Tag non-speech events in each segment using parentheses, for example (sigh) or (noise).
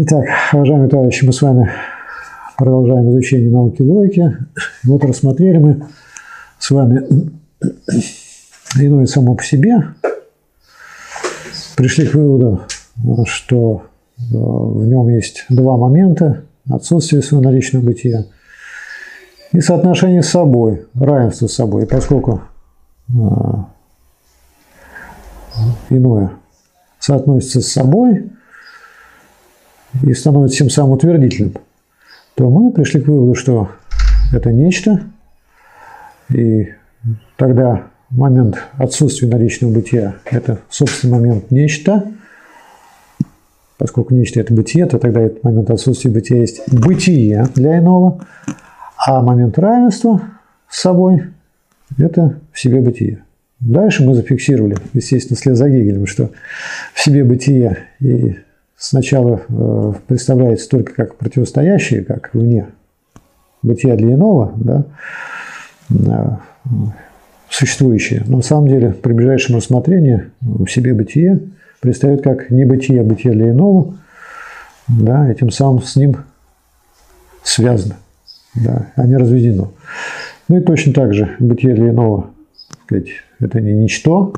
Итак, уважаемые товарищи, мы с вами продолжаем изучение науки логики. Вот рассмотрели мы с вами иное само по себе. Пришли к выводу, что э, в нем есть два момента. Отсутствие своего наличного бытия и соотношение с собой, равенство с собой. И поскольку э, иное соотносится с собой и становится тем самым утвердительным, то мы пришли к выводу, что это нечто, и тогда момент отсутствия наличного бытия – это, собственно, момент нечто. Поскольку нечто – это бытие, то тогда этот момент отсутствия бытия есть бытие для иного, а момент равенства с собой – это в себе бытие. Дальше мы зафиксировали, естественно, вслед за Гегелем, что в себе бытие и сначала э, представляется только как противостоящее, как вне бытия для иного, да, э, существующее. Но на самом деле при ближайшем рассмотрении в себе бытие предстает как не бытие, а бытие для иного, да, и тем самым с ним связано, да, а не разведено. Ну и точно так же бытие для иного, сказать, это не ничто,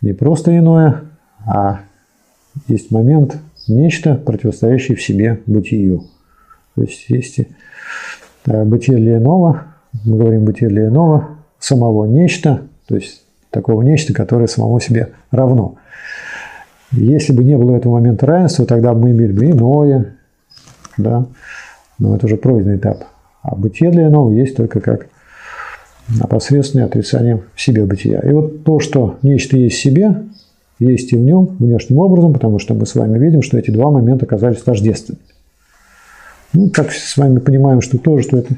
не просто иное, а есть момент, нечто, противостоящее в себе бытию. То есть есть э, бытие иного, мы говорим бытие иного, самого нечто, то есть такого нечто, которое самому себе равно. Если бы не было этого момента равенства, тогда мы имели бы иное, да, но это уже пройденный этап. А бытие для иного есть только как опосредственное отрицание в себе бытия. И вот то, что нечто есть в себе, есть и в нем внешним образом, потому что мы с вами видим, что эти два момента оказались тождественными. Ну, как с вами понимаем, что тоже, что это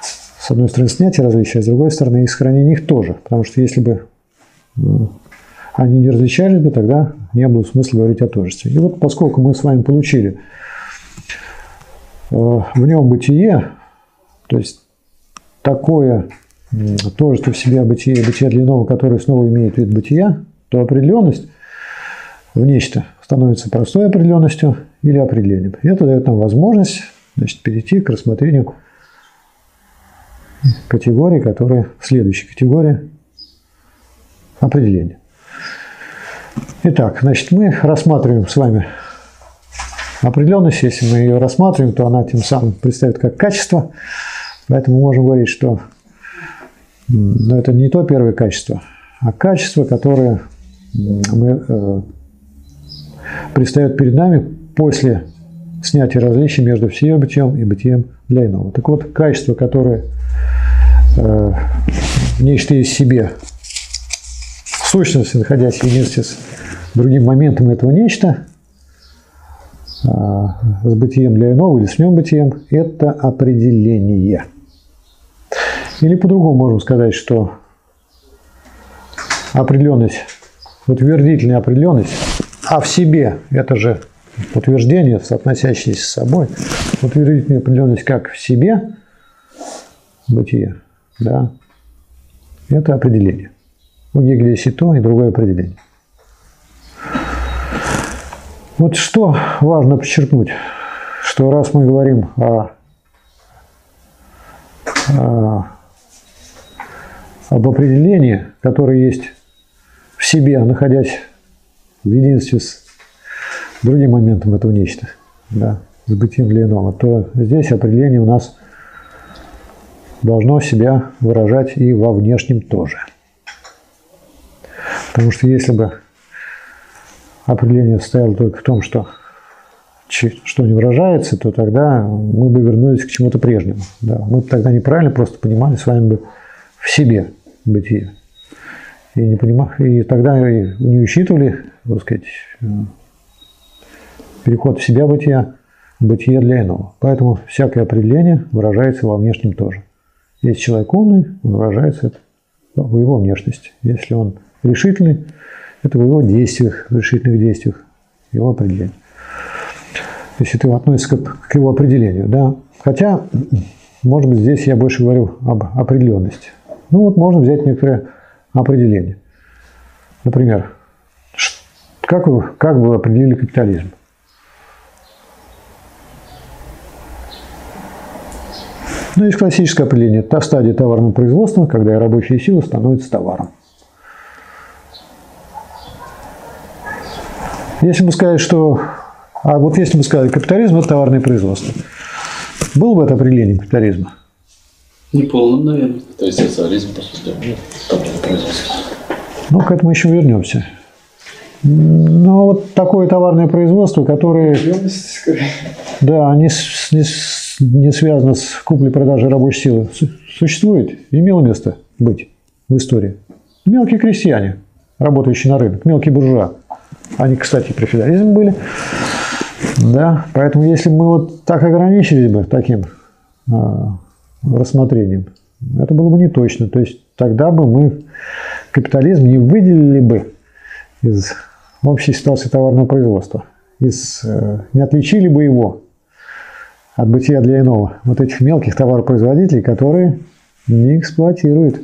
с одной стороны снятие различия, а с другой стороны и сохранение их тоже. Потому что если бы они не различались бы, тогда не было смысла говорить о тождестве. И вот поскольку мы с вами получили э, в нем бытие, то есть такое тождество в себе бытие, бытие для иного, которое снова имеет вид бытия, то определенность в нечто становится простой определенностью или определением. И это дает нам возможность значит, перейти к рассмотрению категории, которые следующей категории определения. Итак, значит, мы рассматриваем с вами определенность. Если мы ее рассматриваем, то она тем самым представит как качество. Поэтому мы можем говорить, что но это не то первое качество, а качество, которое мы, э, предстает перед нами после снятия различий между всем бытием и бытием для иного. Так вот, качество, которое э, нечто из себе, в сущности, находясь в единстве с другим моментом этого нечто, э, с бытием для иного или с нем бытием, это определение. Или по-другому можем сказать, что определенность, утвердительная определенность, а в себе это же утверждение, соотносящееся с собой, утвердительная определенность как в себе, бытие, да, это определение. У Гегеля есть и то, и другое определение. Вот что важно подчеркнуть, что раз мы говорим о, о, об определении, которое есть себе, находясь в единстве с другим моментом этого нечто, да, с бытием для иного, то здесь определение у нас должно себя выражать и во внешнем тоже. Потому что если бы определение состояло только в том, что что не выражается, то тогда мы бы вернулись к чему-то прежнему. Да. Мы бы тогда неправильно просто понимали с вами бы в себе бытие. И, не понимали, и тогда не учитывали, так сказать, переход в себя бытия, бытие для иного. Поэтому всякое определение выражается во внешнем тоже. Если человек умный, он выражается это в его внешности. Если он решительный, это в его действиях, в решительных действиях, его определение. То есть это относится к, к его определению. Да? Хотя, может быть, здесь я больше говорю об определенности. Ну вот можно взять некоторое определение. Например, как вы, как вы определили капитализм? Ну, есть классическое определение. Та стадия товарного производства, когда рабочая сила становится товаром. Если бы сказать, что... А вот если бы сказали, капитализм – это товарное производство. Было бы это определение капитализма? Неполным, наверное. То есть социализм, по сути, ну, товарное производство. Ну, к этому еще вернемся. Ну, вот такое товарное производство, которое, да, не, не, не связано с куплей-продажей рабочей силы, су- существует, имело место быть в истории. Мелкие крестьяне, работающие на рынок, мелкие буржуа. Они, кстати, при феодализме были. Да, поэтому если мы вот так ограничились бы таким а, рассмотрением, это было бы не точно. То есть тогда бы мы капитализм не выделили бы из общей ситуации товарного производства, из, э, не отличили бы его от бытия для иного, вот этих мелких товаропроизводителей, которые не эксплуатируют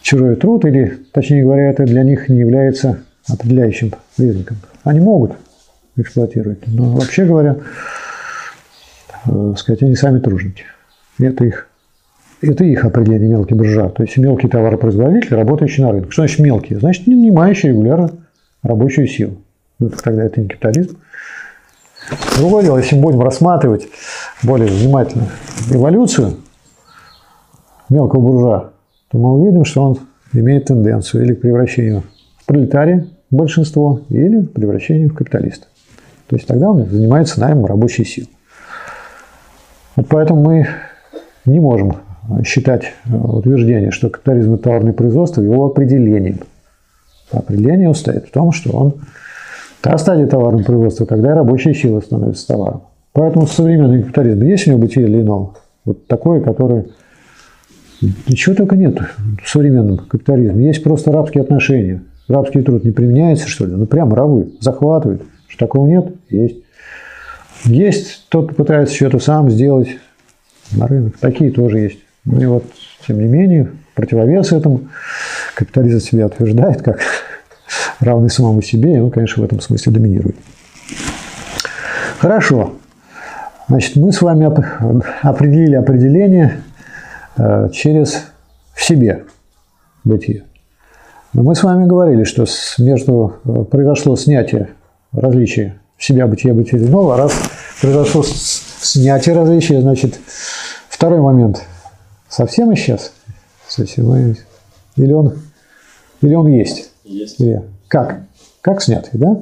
чужой труд, или, точнее говоря, это для них не является определяющим признаком. Они могут эксплуатировать, но вообще говоря, э, сказать, они сами тружники. Это их, это их определение мелкий буржуа, то есть мелкий товаропроизводитель, работающий на рынке. Что значит мелкий? Значит, не нанимающий регулярно рабочую силу. Ну, тогда это не капитализм. Другое дело, если мы будем рассматривать более внимательно эволюцию мелкого буржуа, то мы увидим, что он имеет тенденцию или к превращению в пролетария, большинство, или к превращению в капиталиста. То есть тогда он занимается наймом рабочей силы. Вот поэтому мы не можем считать э, утверждение, что капитализм – это товарное производство, его определением. Определение стоит в том, что он та стадия товарного производства, когда рабочая сила становится товаром. Поэтому современный капитализм есть у него бытие или иного? Вот такое, которое... Ничего только нет в современном капитализме. Есть просто рабские отношения. Рабский труд не применяется, что ли? Ну, прям рабы захватывают. Что такого нет? Есть. Есть тот, кто пытается что-то сам сделать на рынок. Такие тоже есть. Ну и вот, тем не менее, противовес этому капитализм себя утверждает как (laughs) равный самому себе, и он, конечно, в этом смысле доминирует. Хорошо. Значит, мы с вами оп- определили определение э, через в себе бытие. Но мы с вами говорили, что между э, произошло снятие различия в себя бытия бытия иного, раз произошло снятие различия, значит, второй момент совсем исчез. Или он, или он есть? Есть. Или как? Как снятый, да?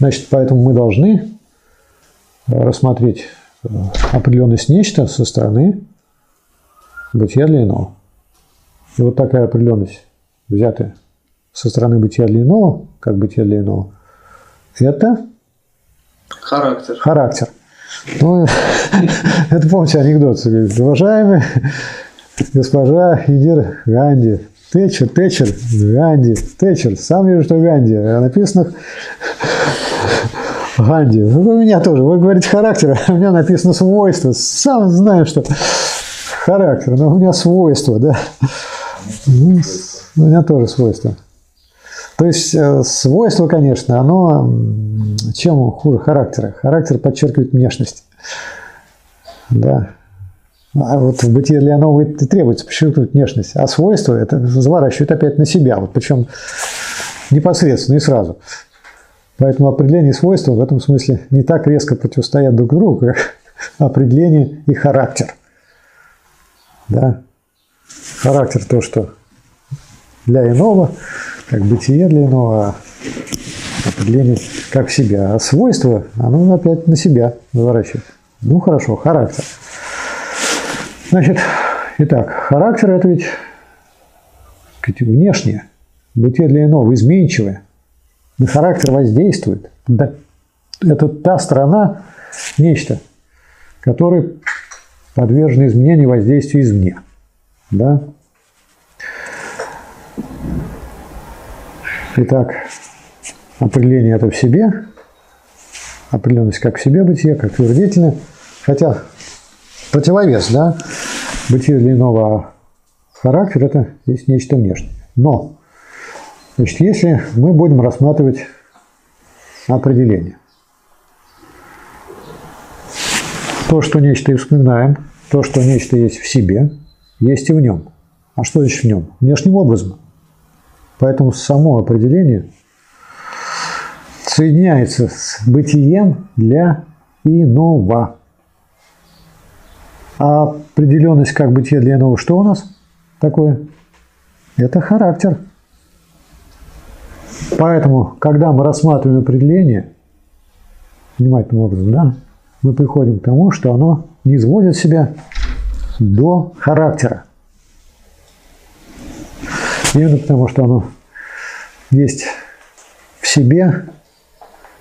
Значит, поэтому мы должны э, рассмотреть э, определенность нечто со стороны бытия для иного. И вот такая определенность, взятая со стороны бытия для иного, как бытие для иного, это Характер. характер. Ну, (laughs) это помните анекдот, говорит, уважаемый госпожа Идир Ганди, Тэтчер, Тэтчер, Ганди, Тэтчер, сам вижу, что Ганди, а написано Ганди. Ну, у меня тоже, вы говорите характер, а у меня написано свойство, сам знаю, что характер, но у меня свойства, да. Ну, у меня тоже свойства. То есть э, свойство, конечно, оно чем хуже характера? Характер подчеркивает внешность. Да. А вот в бытие для нового и требуется подчеркнуть внешность. А свойства это заворачивает опять на себя. Вот причем непосредственно и сразу. Поэтому определение и свойства в этом смысле не так резко противостоят друг другу, как (laughs) определение и характер. Да. Характер то, что для иного, как бытие для иного, определение как себя. А свойство, оно опять на себя заворачивает. Ну хорошо, характер. Значит, итак, характер это ведь внешнее, бытие для иного, изменчивое. На характер воздействует. Да, это та сторона, нечто, которое подвержено изменению воздействию извне. Да? Итак, определение это в себе, определенность как в себе бытие, как твердительное, хотя противовес, да, бытие для иного а характер это есть нечто внешнее. Но, значит, если мы будем рассматривать определение, то, что нечто и вспоминаем, то, что нечто есть в себе, есть и в нем. А что значит в нем? Внешним образом. Поэтому само определение соединяется с бытием для иного. А определенность как бытие для иного что у нас такое? Это характер. Поэтому, когда мы рассматриваем определение, внимательным образом, да, мы приходим к тому, что оно не изводит себя до характера. Именно потому, что оно есть в себе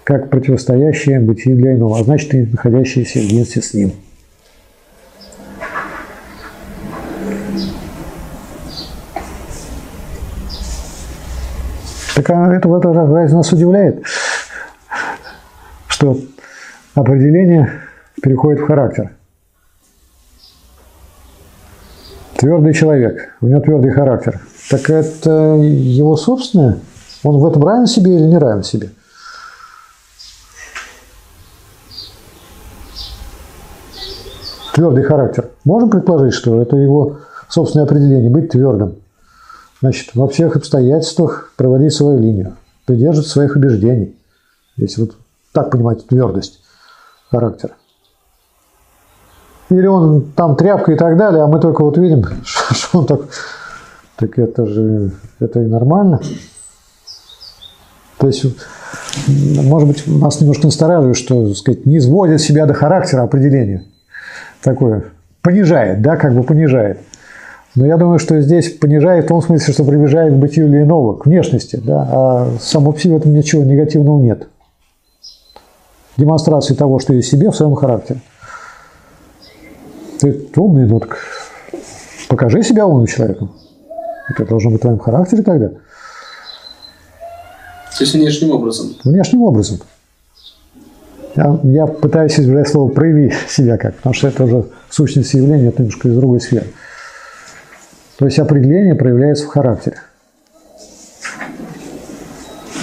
как противостоящее бытие для иного, а значит и находящееся в единстве с ним. Так а это, это разве нас удивляет, что определение переходит в характер. Твердый человек, у него твердый характер. Так это его собственное? Он в этом равен себе или не равен себе? Твердый характер. Можем предположить, что это его собственное определение, быть твердым. Значит, во всех обстоятельствах проводить свою линию, придерживаться своих убеждений. Если вот так понимать твердость характера. Или он там тряпка и так далее, а мы только вот видим, (laughs) что он так... Так это же это и нормально. То есть, может быть, нас немножко настораживает, что, так сказать, не изводит себя до характера определения. Такое понижает, да, как бы понижает. Но я думаю, что здесь понижает в том смысле, что приближает к бытию или иного, к внешности, да, а само пси в этом ничего негативного нет. Демонстрации того, что есть себе в своем характере. Ты умный, ну так покажи себя умным человеком. Это должно быть в твоем характере тогда. То есть внешним образом? Внешним образом. Я, я пытаюсь избежать слова «прояви себя как», потому что это уже сущность явления, это немножко из другой сферы. То есть определение проявляется в характере.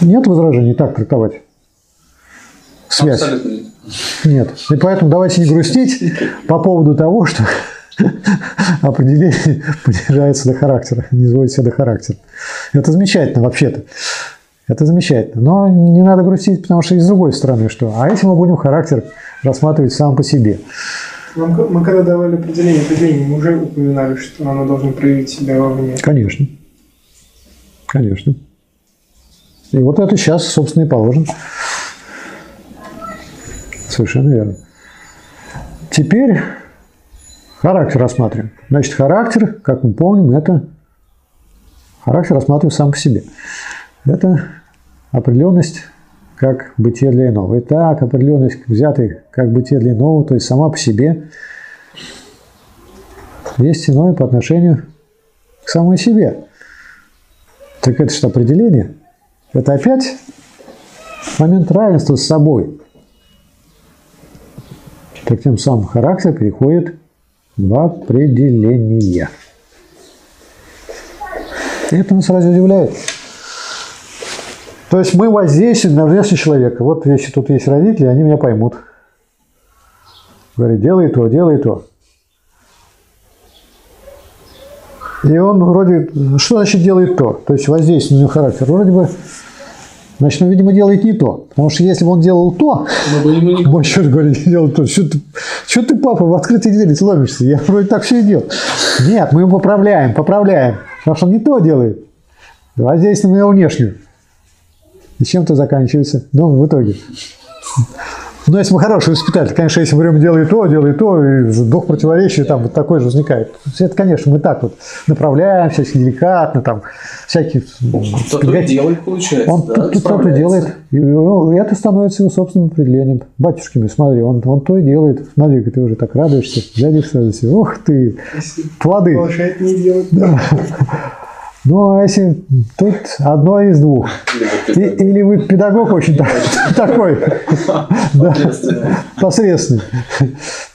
Нет возражений так трактовать? Связь. Абсолютно нет. Нет. И поэтому давайте не грустить (laughs) по поводу того, что (laughs) определение понижается до характера, не изводит себя до характера. Это замечательно вообще-то. Это замечательно. Но не надо грустить, потому что и с другой стороны, что а если мы будем характер рассматривать сам по себе. Мы когда давали определение определения, мы уже упоминали, что оно должно проявить себя вовне. Конечно. Конечно. И вот это сейчас, собственно, и положено. Совершенно верно. Теперь характер рассматриваем. Значит, характер, как мы помним, это характер рассматриваем сам по себе. Это определенность как бытие для иного. Итак, определенность, взятая как бытие для иного, то есть сама по себе, есть иное по отношению к самой себе. Так это что, определение? Это опять момент равенства с собой так тем самым характер переходит в определение. Это нас сразу удивляет. То есть мы воздействуем на внешний человека. Вот если тут есть родители, они меня поймут. Говорит, делай то, делай то. И он вроде, что значит делает то? То есть воздействие на характер. Вроде бы Значит, он, видимо, делает не то. Потому что если бы он делал то, не... мой счет говорит, делал то. Что ты, что ты, папа, в открытые двери ломишься? Я вроде так все и делал. Нет, мы его поправляем, поправляем. Потому что он не то делает. Воздействуем на его внешнюю. И чем это заканчивается? Ну, в итоге. Но если мы хороший воспитатель, конечно, если время делает то, делает то, и дух противоречия там вот такой же возникает. Это, конечно, мы так вот направляем, всячески деликатно, там, всякие... Кто-то и делает, получается, Он да, то- то- то-то справляется. делает, и ну, это становится его собственным определением. Батюшками, смотри, он, он то и делает. Смотри, ты уже так радуешься, глядишь сразу себе, ух ты, плоды. продолжает не делать, (laughs) Ну, а если тут одно из двух. И- или вы педагог очень так- такой, (laughs) посредственный.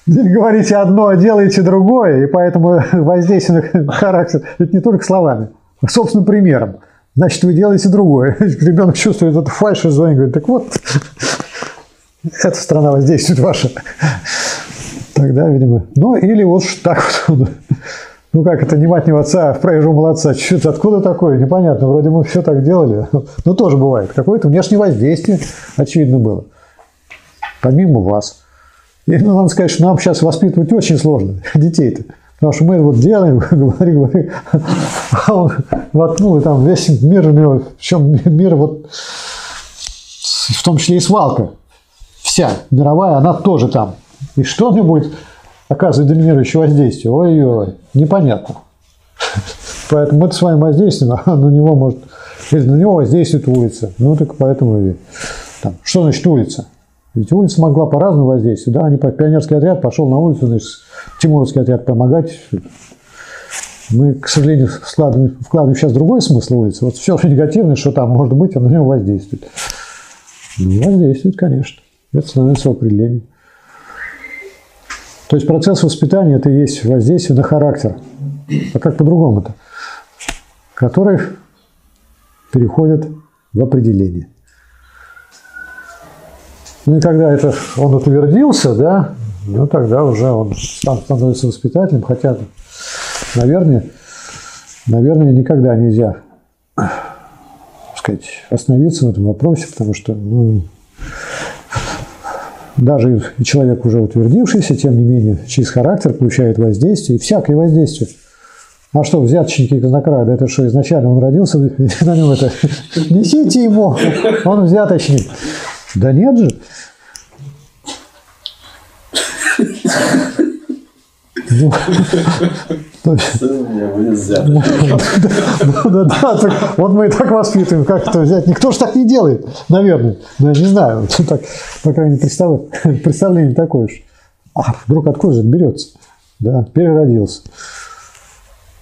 Или говорите одно, а делаете другое, и поэтому воздействие на характер это не только словами, а собственным примером. Значит, вы делаете другое. (laughs) Ребенок чувствует эту фальшь и звонит, говорит, так вот, эта страна воздействует ваша. Тогда, видимо. Ну, или вот так вот. Ну, как это, не мать, не отца, а в проезжего молодца. Что-то откуда такое? Непонятно. Вроде мы все так делали. Ну, тоже бывает. Какое-то внешнее воздействие, очевидно, было. Помимо вас. И, ну, надо сказать, что нам сейчас воспитывать очень сложно (laughs) детей-то. Потому что мы вот делаем, (laughs) говорим, говорим, а он воткнул, и там весь мир у него, причем мир вот, в том числе и свалка, вся мировая, она тоже там. И что мне будет оказывать доминирующее воздействие? Ой-ой, непонятно. Поэтому мы с вами воздействуем, а на него может, или на него воздействует улица. Ну, так поэтому и там, что значит улица? Ведь улица могла по-разному воздействовать. Да, они, пионерский отряд пошел на улицу, значит, Тимуровский отряд помогать. Мы, к сожалению, вкладываем, вкладываем сейчас другой смысл улицы. Вот все негативное, что там может быть, оно на него воздействует. Ну, воздействует, конечно. Это становится определением. То есть процесс воспитания – это и есть воздействие на характер. А как по-другому-то? Который переходит в определение. Ну и когда это, он утвердился, да, ну тогда уже он сам становится воспитателем, хотя, наверное, наверное, никогда нельзя сказать, остановиться на этом вопросе, потому что ну, даже человек уже утвердившийся, тем не менее, через характер получает воздействие, и всякое воздействие. А что, взяточники и казнокрады, это что, изначально он родился, (laughs) на нем это, (laughs) несите ему, он взяточник. Да нет же. Ну, да, да, вот мы и так воспитываем, как это взять. Никто же так не делает, наверное. Ну, я не знаю, (laughs) так, по крайней мере, представление, такое уж. А вдруг откуда же это берется? Да, переродился.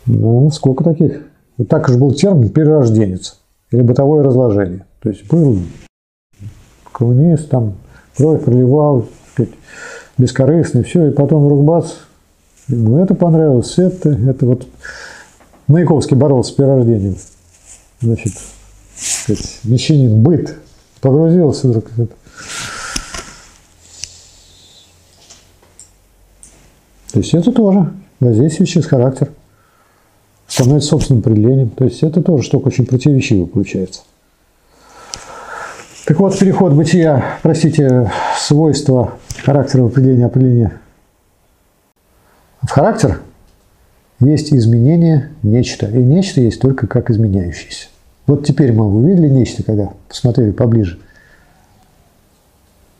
Ну, сколько таких? Вот так же был термин перерожденец или бытовое разложение. То есть был коммунист, там кровь проливал, сказать, бескорыстный, все, и потом вдруг бац, ему это понравилось, это, это вот Маяковский боролся с перерождением. Значит, сказать, мещанин, быт, погрузился вдруг. То есть это тоже воздействие через характер, становится собственным определением. То есть это тоже штука очень противоречивая получается. Так вот, переход бытия, простите, свойства характера определения определения в характер есть изменение нечто. И нечто есть только как изменяющееся. Вот теперь мы увидели нечто, когда посмотрели поближе.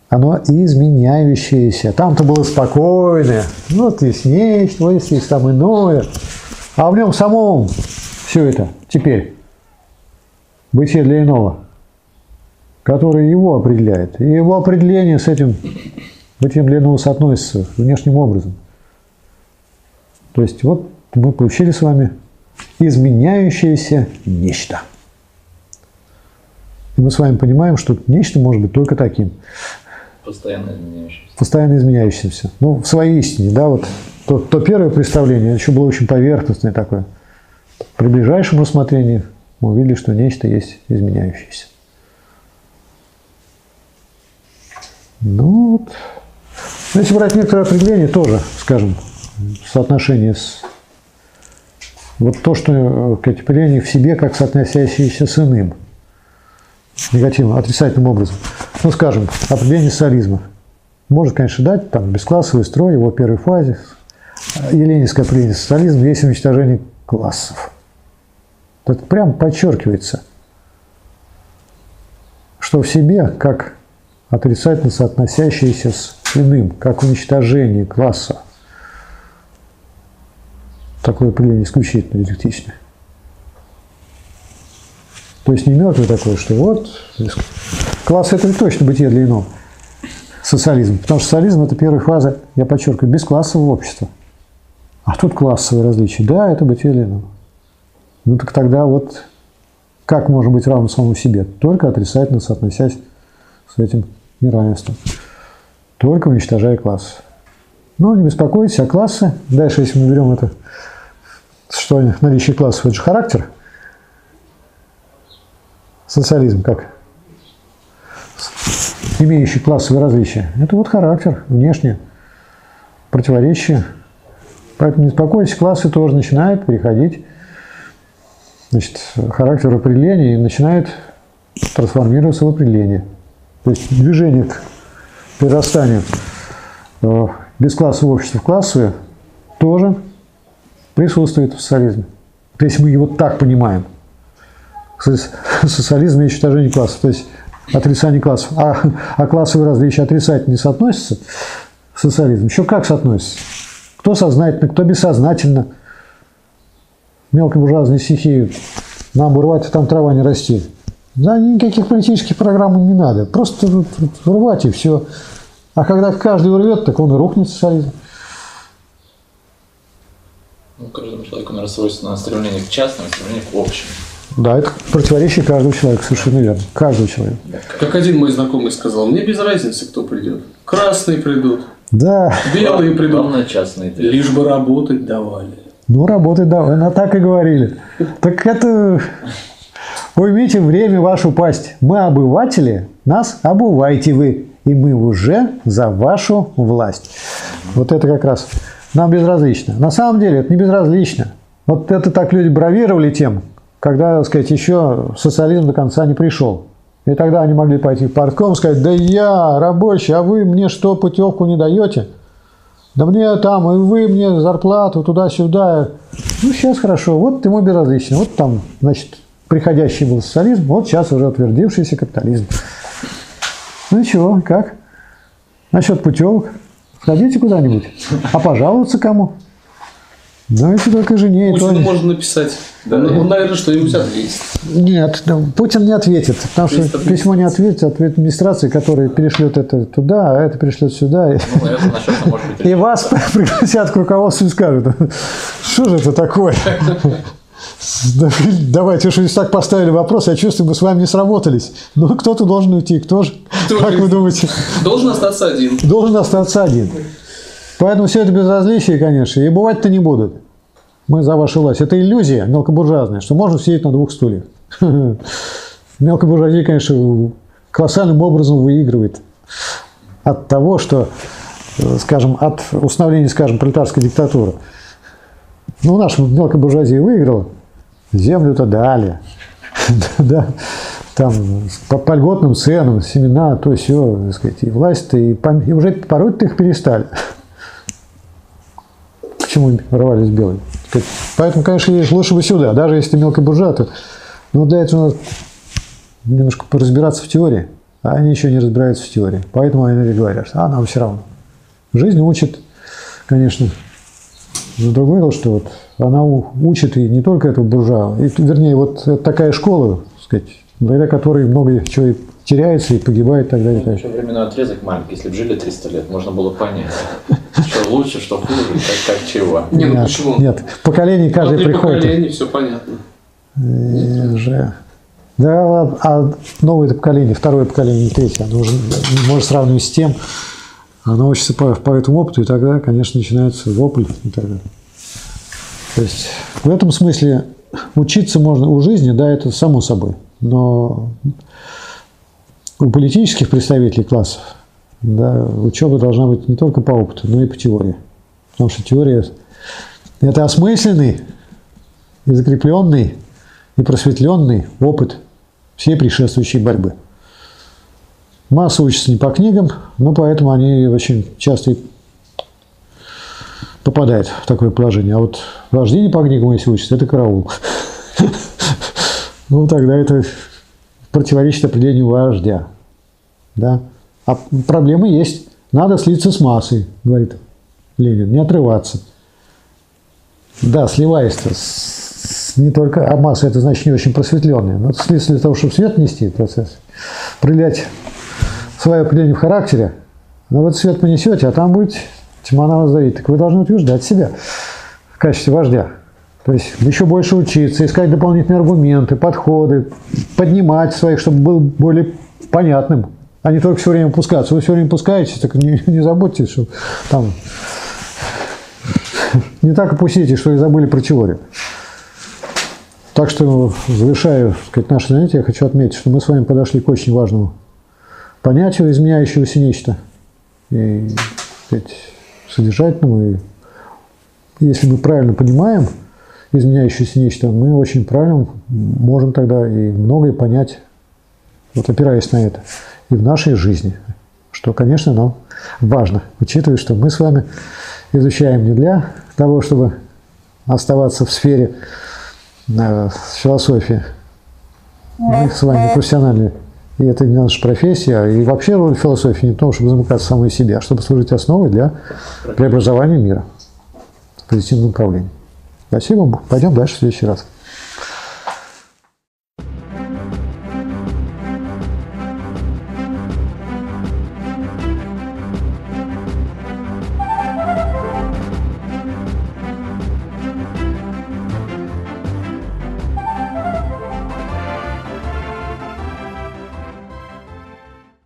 Оно изменяющееся. Там-то было спокойное. Ну, вот есть нечто, вот есть там иное. А в нем самом все это теперь бытие для иного – который его определяет. И его определение с этим бытием длинного соотносится внешним образом. То есть вот мы получили с вами изменяющееся нечто. И мы с вами понимаем, что нечто может быть только таким. Постоянно изменяющимся. Постоянно изменяющимся. Ну, в своей истине, да, вот то, то первое представление еще было очень поверхностное такое. При ближайшем рассмотрении мы увидели, что нечто есть изменяющееся. Ну вот. Ну, если брать некоторые определения, тоже, скажем, соотношение с... Вот то, что э, к определение в себе как соотносящееся с иным, негативным, отрицательным образом. Ну, скажем, определение социализма. Может, конечно, дать там бесклассовый строй, его первой фазе. Еленинское определение социализма есть уничтожение классов. Это прям подчеркивается, что в себе, как отрицательно соотносящиеся с иным, как уничтожение класса. Такое определение исключительно диалектичное. То есть не мертвый такой, что вот класс это точно бытие для иного. Социализм. Потому что социализм это первая фаза, я подчеркиваю, бесклассового общества. А тут классовые различия. Да, это бытие для иного. Ну так тогда вот как можно быть равным самому себе? Только отрицательно соотносясь с этим неравенством, только уничтожая класс. Но не беспокойтесь, а классы, дальше, если мы берем это, что наличие классов, это же характер, социализм как имеющий классовые различия, это вот характер, внешне. противоречие. Поэтому не беспокойтесь, классы тоже начинают переходить значит, характер определения и начинает трансформироваться в определение. То есть движение к перерастанию э, бесклассового общества в классовое тоже присутствует в социализме. То есть мы его так понимаем. Социализм и уничтожение классов, то есть отрицание классов. А, а классовые различия отрицательно не соотносятся с социализмом. Еще как соотносятся? Кто сознательно, кто бессознательно. Мелкобуржуазные стихии. Нам бы рвать, а там трава не расти. Да, никаких политических программ не надо. Просто рвать и все. А когда каждый урвет, так он и рухнет социализм. Ну, каждому человеку, наверное, свойственно стремление к частному, стремление к общему. Да, это противоречие каждого человека, совершенно верно. Каждого человека. Как один мой знакомый сказал, мне без разницы, кто придет. Красные придут, Да, белые придут. Главное, частные. Лишь бы работать давали. ну работать давай, на так и говорили. Так это... Уймите время ваше упасть. Мы обыватели, нас обувайте вы, и мы уже за вашу власть. Вот это как раз нам безразлично. На самом деле это не безразлично. Вот это так люди бравировали тем, когда, так сказать, еще социализм до конца не пришел. И тогда они могли пойти в партком и сказать, да я рабочий, а вы мне что, путевку не даете? Да мне там, и вы мне зарплату туда-сюда. Ну, сейчас хорошо, вот ему безразлично. Вот там, значит, приходящий был социализм, вот сейчас уже утвердившийся капитализм. Ну и чего, как? Насчет путевок? Сходите куда-нибудь? А пожаловаться кому? Ну, если только жене, и то... Путину можно написать. Да, да. он, наверное, что-нибудь ответит. Нет, да, Путин не ответит, потому что письмо не ответит, ответит администрации, которая перешлет это туда, а это перешлет сюда. Ну, это И вас (laughs) пригласят к руководству и скажут, что же это такое? (laughs) Да, (laughs) Давайте, уж так поставили вопрос, я чувствую, мы с вами не сработались. Ну, кто-то должен уйти, кто же? Кто Как вы думаете? Должен остаться один. Должен остаться один. Поэтому все это безразличие, конечно, и бывать-то не будут. Мы за вашу власть. Это иллюзия мелкобуржуазная, что можно сидеть на двух стульях. (laughs) Мелкобуржуазия, конечно, колоссальным образом выигрывает от того, что, э, скажем, от установления, скажем, пролетарской диктатуры. Ну, наша мелкая буржуазия выиграла, землю-то дали. (laughs) Да, там по, по льготным ценам, семена, то все, сказать, и власть-то, и, и уже пороть-то их перестали. (laughs) Почему рвались белые? Поэтому, конечно, лучше бы сюда, даже если ты мелкая буржуа, то но для этого надо немножко поразбираться в теории, а они еще не разбираются в теории. Поэтому они говорят, а, нам все равно. Жизнь учит, конечно, но другое дело, что вот она учит и не только этого буржуа, и, вернее, вот это такая школа, так сказать, благодаря которой много чего и теряется и погибает и так далее. далее. еще временной отрезок маленький. Если бы жили 300 лет, можно было понять, (laughs) что лучше, что хуже, как, как чего. Не, ну Нет, почему? Нет, поколение каждое приходит. поколений все понятно. И уже. Да, а- а новое это поколение, второе поколение, третье, оно уже может сравнивать с тем, оно учится по, по этому опыту, и тогда, конечно, начинается вопль и так далее. То есть в этом смысле учиться можно у жизни, да, это само собой, но у политических представителей классов да, учеба должна быть не только по опыту, но и по теории. Потому что теория – это осмысленный и закрепленный и просветленный опыт всей предшествующей борьбы. Масса учатся не по книгам, но поэтому они очень часто и попадают в такое положение. А вот вождение по книгам, если учатся, это караул. Ну, тогда это противоречит определению вождя. Да? А проблемы есть. Надо слиться с массой, говорит Ленин, не отрываться. Да, сливаясь с, не только, а масса это значит не очень просветленная, но слиться для того, чтобы свет нести процесс, проявлять свое определение в характере, но вы этот свет понесете, а там будет тьма на вас давить. Так вы должны утверждать себя в качестве вождя. То есть еще больше учиться, искать дополнительные аргументы, подходы, поднимать своих, чтобы был более понятным, а не только все время пускаться. Вы все время пускаетесь, так не, не забудьте, что там не так опустите, что и забыли про теорию. Так что, завершая сказать, наше занятие, я хочу отметить, что мы с вами подошли к очень важному понятию изменяющегося нечто. И, так сказать, содержательным. И если мы правильно понимаем изменяющееся нечто, мы очень правильно можем тогда и многое понять, вот опираясь на это, и в нашей жизни, что, конечно, нам важно, учитывая, что мы с вами изучаем не для того, чтобы оставаться в сфере э, философии. Мы с вами профессиональные, и это не наша профессия, и вообще роль философии не в том, чтобы замыкаться самой себе, а чтобы служить основой для преобразования мира в позитивном направлении. Спасибо, пойдем дальше в следующий раз.